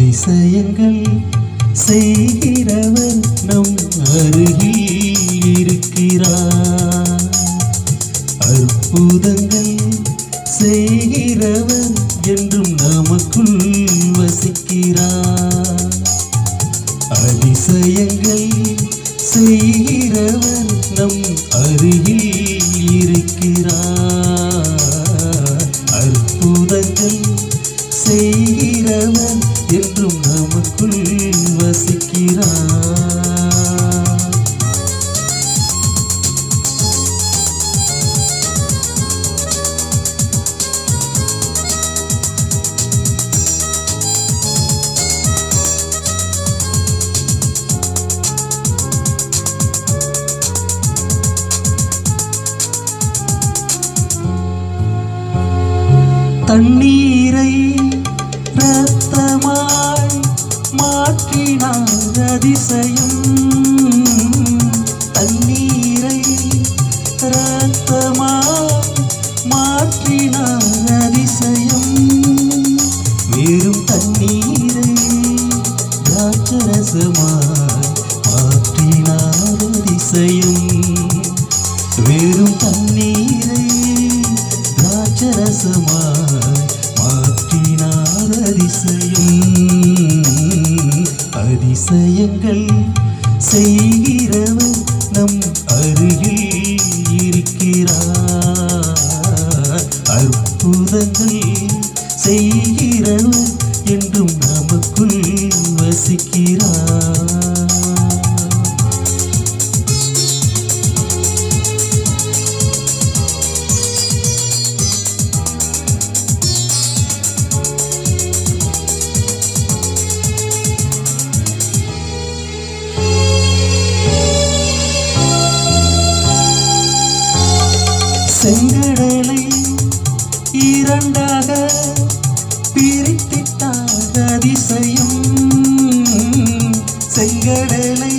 அதிசயங்கள் செய்கிறவர் நம் அருகில் இருக்கிறார். அற்புதங்கள் தண்ணீரை ரத்தமாய் மாற்றினார் அதிசயம் தண்ணீரை ரத்தமாய் மாற்றினார் அதிசயம் வெறும் தண்ணீர் இரண்டாக பிரித்திட்டார் அதிசயம் செங்கடலை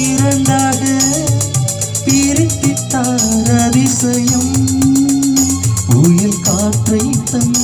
இரண்டாக பிரித்திட்டார் அதிசயம் புயல் காற்றை தன்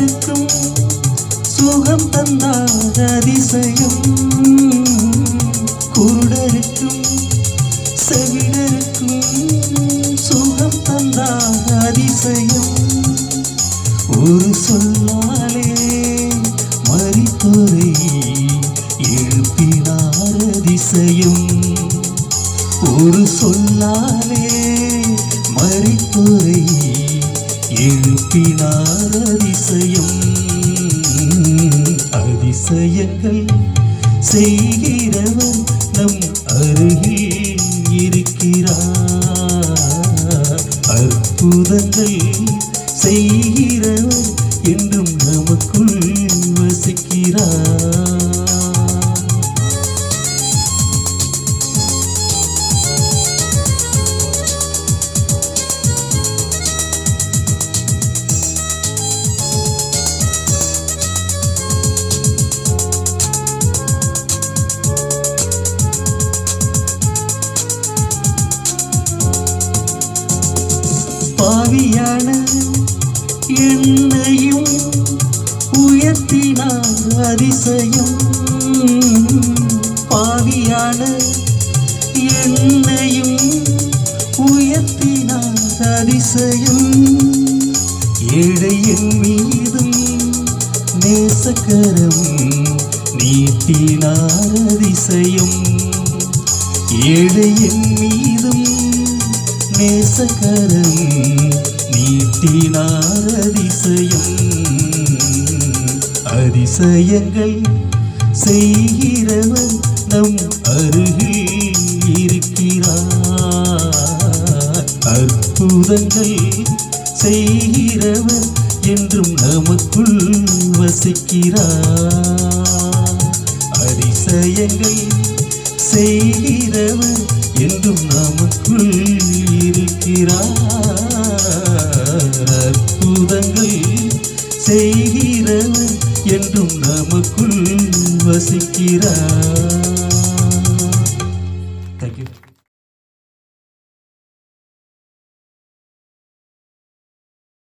செவிடருக்கும் சுகம் தந்தார் அதிசயம். குருடருக்கும் செவிடருக்கும் சுகம் தந்தார் அதிசயம். ஒரு சொல்லாலே மறித்துறை எழுப்பினார் அதிசயம். ஒரு சொல்லாலே மறித்துறை எழுப்பினார் அதிசயம். அதிசயங்கள் செய்கிறவன் உயர்த்தினார் அதிசயம். பாவியான என்னையும் உயர்த்தினார் அதிசயம். ஏழை என் மீதும் நேசக்கரம் நீட்டினார் அதிசயம். ஏழையின் மீதும் நேசக்கரம் நீட்டினார் அதிசயம். அதிசயங்கள் செய்கிறவன் நம் அருகில் இருக்கிறார். அற்புதங்கள் செய்கிறவன் என்றும் நமக்குள் வசிக்கிறார். அதிசயங்கள் செய்கிறவன் என்றும் நமக்குள் இருக்கிறார். அற்புதங்கள் செய்கிறவன் என்றும் நமக்குள் வசிக்கிறார்.